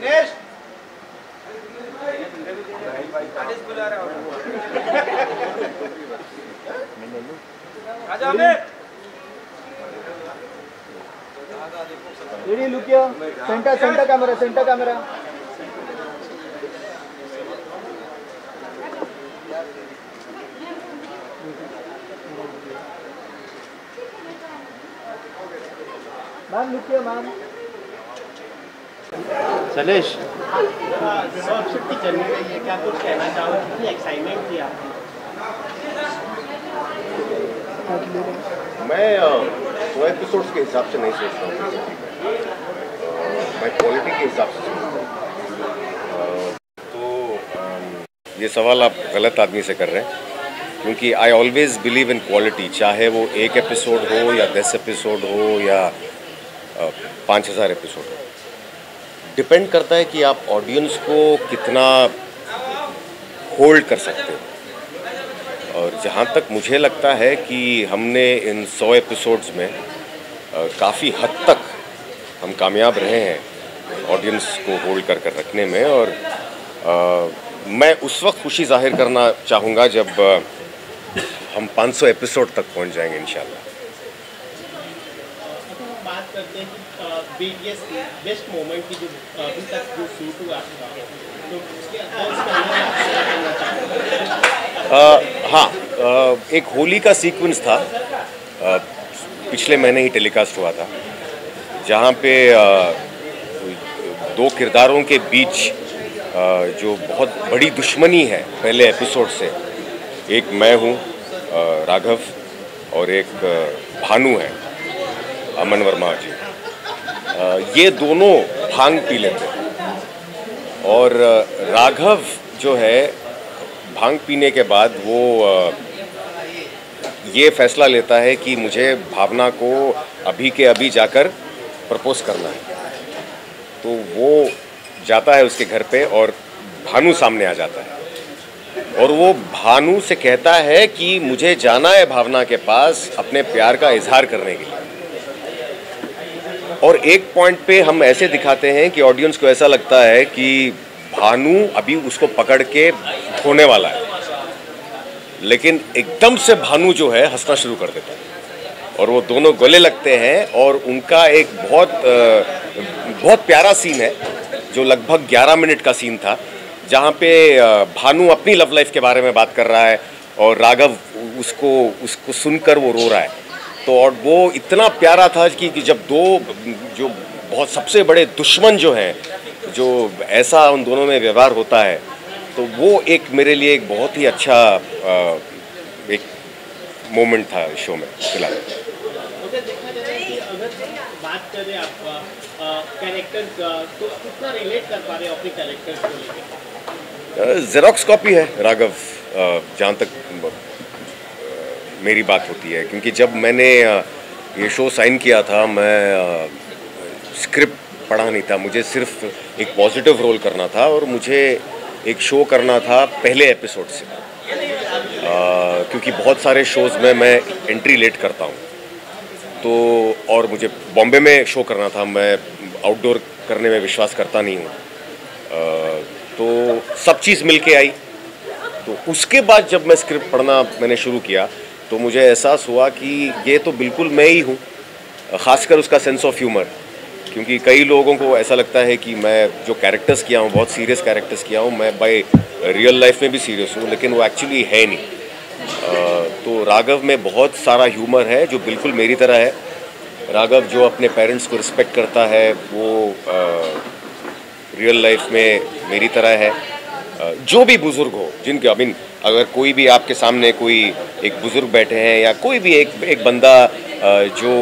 Dinesh. लुकियो। Centre centre camera centre camera. Ma'am लुकियो ma'am. सलेश मैं सौ एपिसोड्स के हिसाब से नहीं सोचता हूँ। मैं क्वालिटी के हिसाब से तो ये सवाल आप गलत आदमी से कर रहे हैं, क्योंकि I always believe in quality चाहे वो एक एपिसोड हो या दस एपिसोड हो या पाँच हज़ार एपिसोड हो। डिपेंड करता है कि आप ऑडियंस को कितना होल्ड कर सकते हो। और जहाँ तक मुझे लगता है कि हमने इन सौ एपिसोड्स में काफ़ी हद तक हम कामयाब रहे हैं ऑडियंस को होल्ड कर कर रखने में। और अ, मैं उस वक्त खुशी ज़ाहिर करना चाहूँगा जब हम 500 एपिसोड तक पहुँच जाएँगे इंशाल्लाह। करते हैं कि बेस्ट मोमेंट की जो अभी तक जो शूट हुआ तो उसके हाँ। एक होली का सीक्वेंस था। अ, पिछले महीने ही टेलीकास्ट हुआ था जहाँ पे अ, दो किरदारों के बीच जो बहुत बड़ी दुश्मनी है पहले एपिसोड से एक मैं हूँ राघव और एक भानु है। अमन वर्मा जी। ये दोनों भाँग पी लेते हैं। और राघव जो है, भाँग पीने के बाद वो ये फैसला लेता है कि मुझे भावना को अभी के अभी जाकर प्रपोज करना है। तो वो जाता है उसके घर पे और भानु सामने आ जाता है। और वो भानु से कहता है कि मुझे जाना है भावना के पास अपने प्यार का इजहार करने के लिए। और एक पॉइंट पे हम ऐसे दिखाते हैं कि ऑडियंस को ऐसा लगता है कि भानु अभी उसको पकड़ के धोने वाला है। लेकिन एकदम से भानु जो है, हंसना शुरू कर देता है। और वो दोनों गले लगते हैं और उनका एक बहुत बहुत प्यारा सीन है, जो लगभग 11 मिनट का सीन था, जहाँ पे भानु अपनी लव लाइफ के बारे में बात कर रहा है और राघव उसको उसको सुनकर वो रो रहा है। तो और वो इतना प्यारा था कि, कि जब दो जो बहुत सबसे बड़े दुश्मन जो हैं जो ऐसा उन दोनों में व्यवहार होता है तो वो एक मेरे लिए एक बहुत ही अच्छा अ, एक मोमेंट था शो में फ़िलहाल। जेरोक्स कॉपी है राघव जहाँ तक मेरी बात होती है क्योंकि जब मैंने ये शो साइन किया था मैं स्क्रिप्ट पढ़ा नहीं था मुझे सिर्फ़ एक पॉजिटिव रोल करना था और मुझे एक शो करना था पहले एपिसोड से। अ, क्योंकि बहुत सारे शोज़ में मैं एंट्री लेट करता हूँ। तो और मुझे बॉम्बे में शो करना था मैं आउटडोर करने में विश्वास करता नहीं हूँ। तो सब चीज़ मिल के आई। तो उसके बाद जब मैं स्क्रिप्ट पढ़ना मैंने शुरू किया तो मुझे एहसास हुआ कि ये तो बिल्कुल मैं ही हूँ ख़ासकर उसका सेंस ऑफ़ ह्यूमर क्योंकि कई लोगों को ऐसा लगता है कि मैं जो कैरेक्टर्स किया हूँ बहुत सीरियस कैरेक्टर्स किया हूँ मैं बाय रियल लाइफ में भी सीरियस हूँ लेकिन वो एक्चुअली है नहीं। अ, तो राघव में बहुत सारा ह्यूमर है जो बिल्कुल मेरी तरह है। राघव जो अपने पेरेंट्स को रिस्पेक्ट करता है वो रियल लाइफ में मेरी तरह है। जो भी बुज़ुर्ग हो, जिनके आई मीन अगर कोई भी आपके सामने कोई एक बुज़ुर्ग बैठे हैं या कोई भी एक एक बंदा जो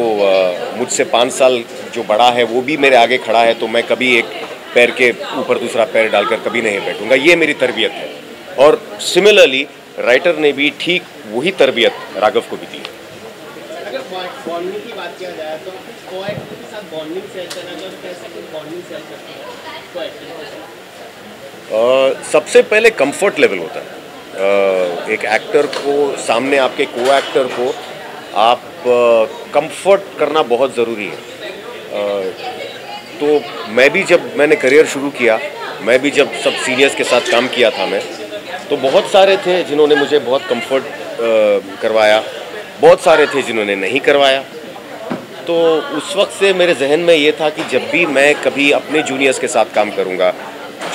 मुझसे पाँच साल जो बड़ा है, वो भी मेरे आगे खड़ा है तो मैं कभी एक पैर के ऊपर दूसरा पैर डालकर कभी नहीं बैठूँगा। ये मेरी तरबियत है। और सिमिलरली राइटर ने भी ठीक वही तरबियत राघव को भी दी है। सबसे पहले कंफर्ट लेवल होता है। अ, एक एक्टर को सामने आपके को एक्टर को आप कंफर्ट करना बहुत ज़रूरी है। अ, तो मैं भी जब मैंने करियर शुरू किया मैं भी जब सब सीनियर्स के साथ काम किया था मैं तो बहुत सारे थे जिन्होंने मुझे बहुत कंफर्ट करवाया। बहुत सारे थे जिन्होंने नहीं करवाया। तो उस वक्त से मेरे जहन में ये था कि जब भी मैं कभी अपने जूनियर्स के साथ काम करूँगा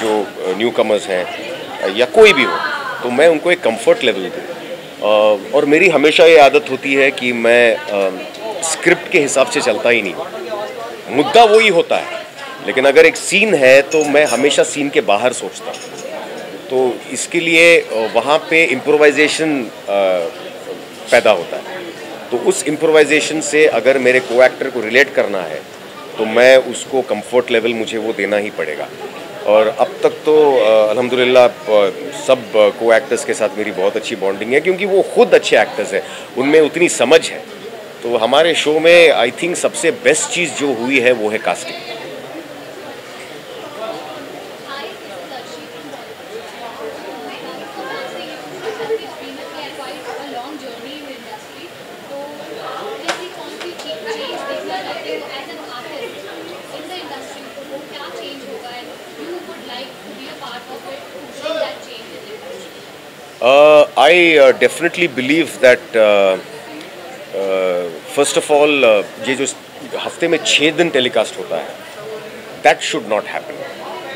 जो न्यू कमर्स हैं या कोई भी हो तो मैं उनको एक कंफर्ट लेवल दूँ। और मेरी हमेशा ये आदत होती है कि मैं स्क्रिप्ट के हिसाब से चलता ही नहीं मुद्दा वही होता है, लेकिन अगर एक सीन है तो मैं हमेशा सीन के बाहर सोचता हूँ। तो इसके लिए वहाँ पे इम्प्रोवाइजेशन पैदा होता है। तो उस इम्प्रोवाइजेशन से अगर मेरे को एक्टर को रिलेट करना है तो मैं उसको कंफर्ट लेवल मुझे वो देना ही पड़ेगा। और अब तक तो अल्हम्दुलिल्लाह सबको एक्टर्स के साथ मेरी बहुत अच्छी बॉन्डिंग है, क्योंकि वो खुद अच्छे एक्टर्स हैं। उनमें उतनी समझ है। तो हमारे शो में आई थिंक सबसे बेस्ट चीज़ जो हुई है, वो है casting Uh, I uh, definitely believe that uh, uh, first of all uh, ये जो हफ़्ते में छः दिन टेलीकास्ट होता है that should not happen.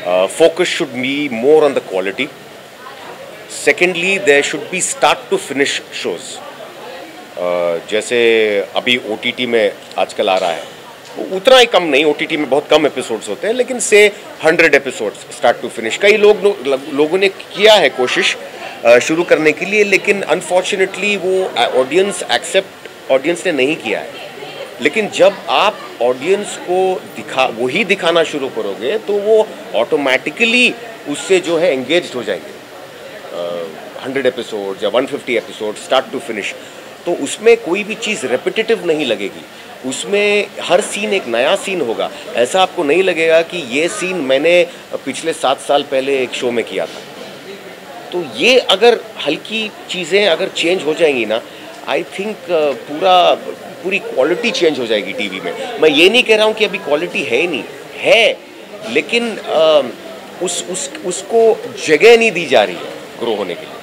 Uh, focus should be more on the quality. Secondly, there should be start to finish shows. Uh, जैसे अभी ओ में आजकल आ रहा है उतना ही कम नहीं ओ में बहुत कम एपिसोड्स होते हैं लेकिन से hundred episodes start to finish कई लोग लोगों ने किया है कोशिश शुरू करने के लिए, लेकिन अनफॉर्चुनेटली वो ऑडियंस एक्सेप्ट ऑडियंस ने नहीं किया है। लेकिन जब आप ऑडियंस को दिखा वही दिखाना शुरू करोगे तो वो ऑटोमेटिकली उससे जो है एंगेज हो जाएँगे। हंड्रेड एपिसोड या one fifty episode start to finish तो उसमें कोई भी चीज़ रेपिटेटिव नहीं लगेगी। उसमें हर सीन एक नया सीन होगा। ऐसा आपको नहीं लगेगा कि ये सीन मैंने पिछले सात साल पहले एक शो में किया था। तो ये अगर हल्की चीज़ें अगर चेंज हो जाएँगी ना आई थिंक uh, पूरा पूरी क्वालिटी चेंज हो जाएगी टीवी में। मैं ये नहीं कह रहा हूँ कि अभी क्वालिटी है ही नहीं है लेकिन आ, uh, उस उस उसको जगह नहीं दी जा रही है ग्रो होने के लिए।